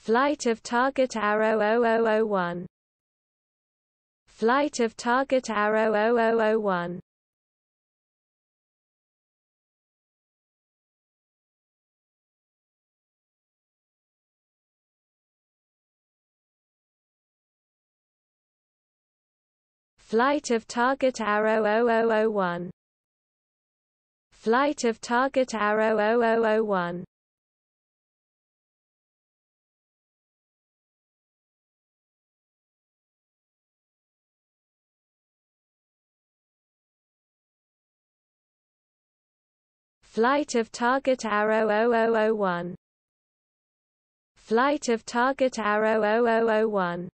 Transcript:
Flight of target arrow 0001 Flight of target arrow 0001 Flight of target arrow 0001 Flight of target arrow 0001 Flight of target arrow 0001 Flight of target arrow 0001